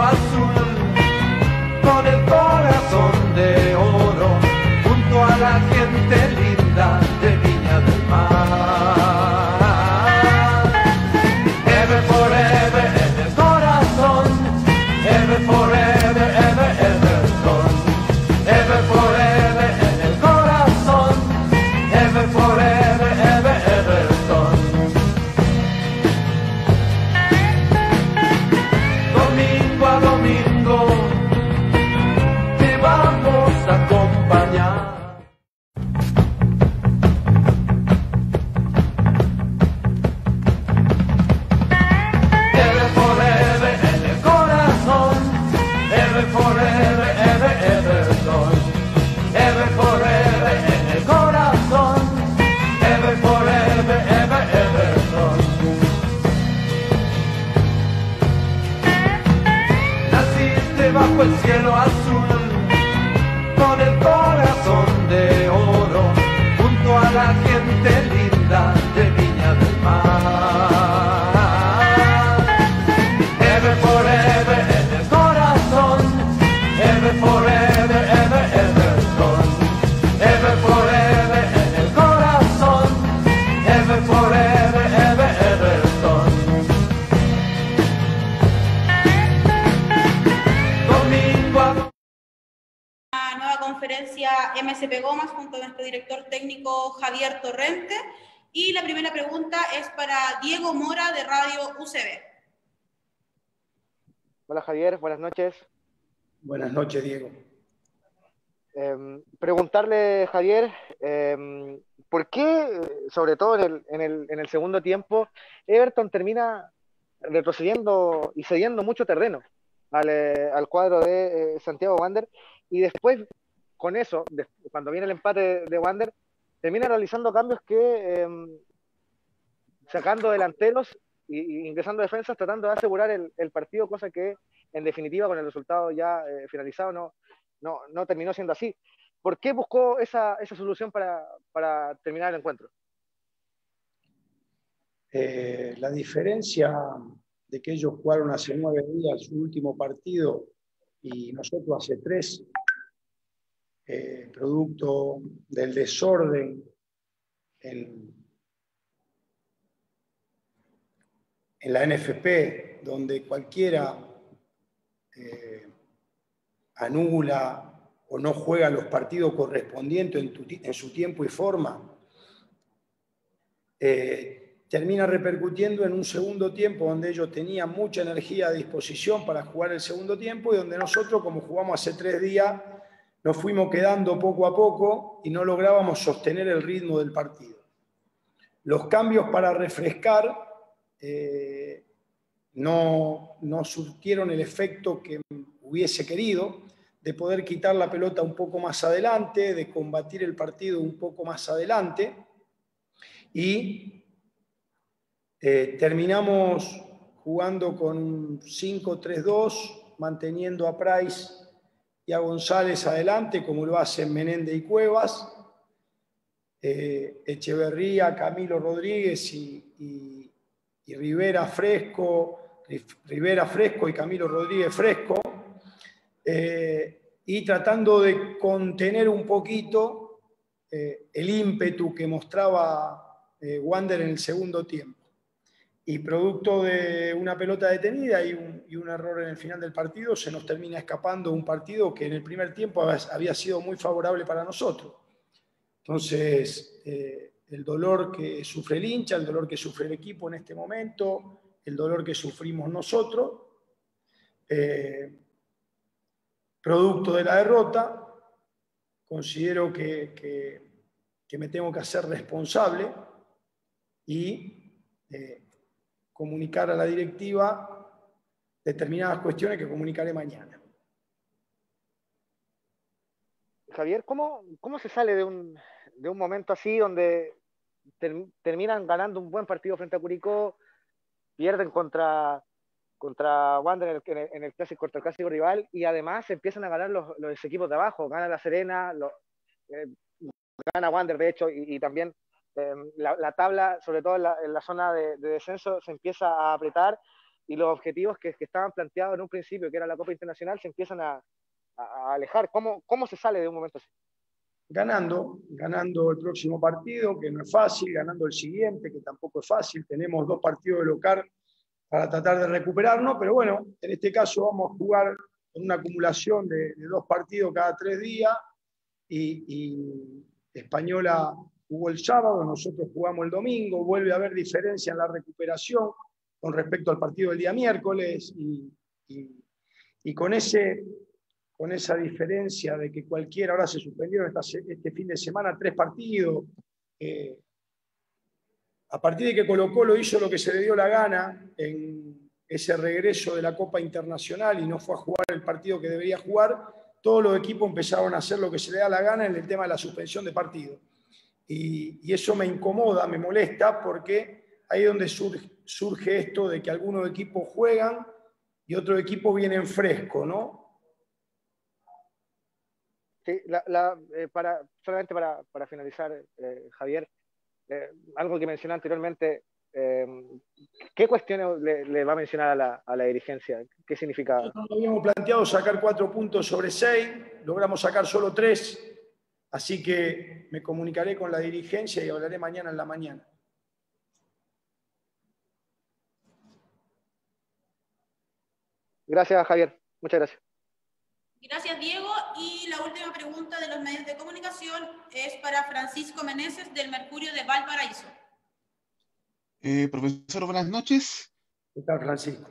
azul, con el corazón de oro, junto a la gente Naciste conferencia MSP Gomas junto a nuestro director técnico Javier Torrente. Y la primera pregunta es para Diego Mora de Radio UCB. Hola Javier, buenas noches. Buenas noches, Diego. Eh, preguntarle, Javier, eh, ¿por qué, sobre todo en el, en, el, en el, segundo tiempo, Everton termina retrocediendo y cediendo mucho terreno al, eh, al cuadro de Santiago Wander? Y después, con eso, cuando viene el empate de, de Wander, termina realizando cambios que, sacando delanteros y, ingresando defensas, tratando de asegurar el, partido, cosa que en definitiva con el resultado ya eh, finalizado no, terminó siendo así. ¿Por qué buscó esa, solución para, para, terminar el encuentro? Eh, la diferencia de que ellos jugaron hace nueve días su último partido y nosotros hace tres, eh, producto del desorden en, la NFP, donde cualquiera eh, anula o no juega los partidos correspondientes en su tiempo y forma, eh, termina repercutiendo en un segundo tiempo donde ellos tenían mucha energía a disposición para jugar el segundo tiempo y donde nosotros, como jugamos hace tres días, nos fuimos quedando poco a poco y no lográbamos sostener el ritmo del partido. Los cambios para refrescar eh, no, no surtieron el efecto que hubiese querido, de poder quitar la pelota un poco más adelante, de combatir el partido un poco más adelante. Y eh, terminamos jugando con un 5-3-2, manteniendo a Price y a González adelante, como lo hacen Menéndez y Cuevas, eh, Echeverría, Camilo Rodríguez y, y, Rivera Fresco, Rivera Fresco y Camilo Rodríguez Fresco, eh, y tratando de contener un poquito eh, el ímpetu que mostraba Wander en el segundo tiempo. Y producto de una pelota detenida y un, error en el final del partido, se nos termina escapando un partido que en el primer tiempo había sido muy favorable para nosotros. Entonces, el dolor que sufre el hincha, el dolor que sufre el equipo en este momento, el dolor que sufrimos nosotros, eh, producto de la derrota, considero que, que, que, me tengo que hacer responsable y eh, comunicar a la directiva determinadas cuestiones que comunicaré mañana. Javier, ¿cómo, cómo se sale de un, de un momento así donde ter, terminan ganando un buen partido frente a Curicó, pierden contra, contra Wander en el, clásico, contra el clásico rival y además empiezan a ganar los, los equipos de abajo, gana La Serena, eh, gana Wander de hecho y también eh, la, la, tabla, sobre todo en la, zona de, de, descenso, se empieza a apretar y los objetivos que, que, estaban planteados en un principio, que era la Copa Internacional, se empiezan a, alejar. ¿Cómo, ¿Cómo se sale de un momento así? Ganando, ganando el próximo partido, que no es fácil, ganando el siguiente, que tampoco es fácil. Tenemos dos partidos de local para tratar de recuperarnos, pero bueno, en este caso vamos a jugar con una acumulación de, dos partidos cada tres días y Española jugó el sábado, nosotros jugamos el domingo, vuelve a haber diferencia en la recuperación con respecto al partido del día miércoles y, con, ese, con esa diferencia de que cualquiera, ahora se suspendieron esta, este fin de semana tres partidos, eh, a partir de que Colo Colo hizo lo que se le dio la gana en ese regreso de la Copa Internacional y no fue a jugar el partido que debería jugar, todos los equipos empezaron a hacer lo que se le da la gana en el tema de la suspensión de partido. Y, y eso me incomoda, me molesta, porque ahí es donde surge, surge esto de que algunos equipos juegan y otros equipos vienen fresco, ¿no? Sí, la, la, eh, para, solamente para, para finalizar, eh, Javier, eh, algo que mencioné anteriormente, ¿qué cuestiones le, le, va a mencionar a la, a la dirigencia? ¿Qué significa? Nosotros habíamos planteado sacar cuatro puntos sobre seis, logramos sacar solo tres, así que me comunicaré con la dirigencia y hablaré mañana en la mañana. Gracias, Javier. Muchas gracias. Gracias, Diego. Y la última pregunta de los medios de comunicación es para Francisco Meneses del Mercurio de Valparaíso. Eh, profesor, buenas noches. ¿Qué tal, Francisco?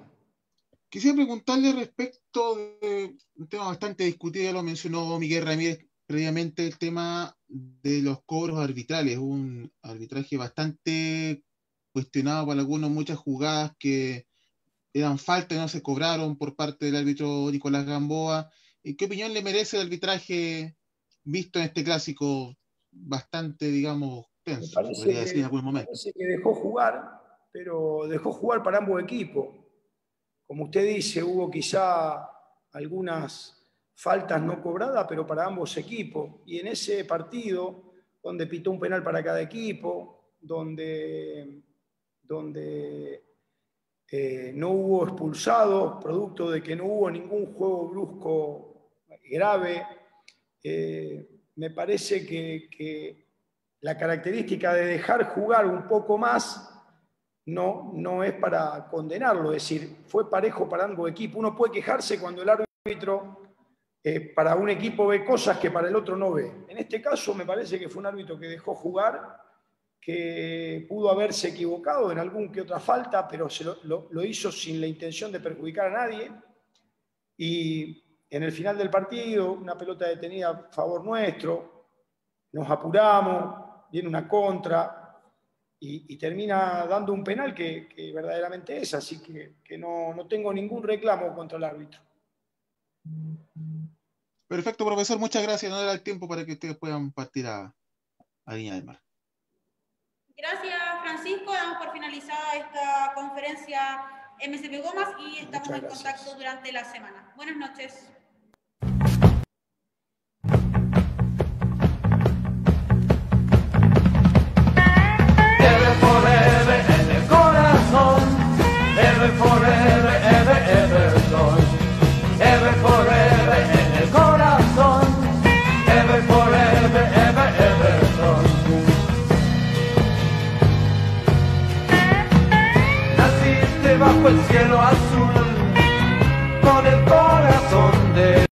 Quisiera preguntarle respecto de un tema bastante discutido, ya lo mencionó Miguel Ramírez previamente, el tema de los cobros arbitrales, un arbitraje bastante cuestionado por algunos, muchas jugadas que eran falta y no se cobraron por parte del árbitro Nicolás Gamboa. ¿Qué opinión le merece el arbitraje visto en este clásico bastante, digamos, tenso, podría decir en algún momento? Parece que dejó jugar, pero dejó jugar para ambos equipos. Como usted dice, hubo quizá algunas faltas no cobradas, pero para ambos equipos. Y en ese partido, donde pitó un penal para cada equipo, donde, donde eh, no hubo expulsados, producto de que no hubo ningún juego brusco grave, eh, me parece que, la característica de dejar jugar un poco más no, no es para condenarlo, es decir, fue parejo para ambos equipos. Uno puede quejarse cuando el árbitro eh, para un equipo ve cosas que para el otro no ve. En este caso me parece que fue un árbitro que dejó jugar, que pudo haberse equivocado en algún que otra falta, pero lo, hizo sin la intención de perjudicar a nadie. Y en el final del partido, una pelota detenida a favor nuestro, nos apuramos, viene una contra y, termina dando un penal que, verdaderamente es, así que, no, tengo ningún reclamo contra el árbitro. Perfecto, profesor, muchas gracias. No da el tiempo para que ustedes puedan partir a, a Viña del Mar. Gracias, Francisco. Damos por finalizada esta conferencia MCP Gomas y estamos en contacto durante la semana. Buenas noches.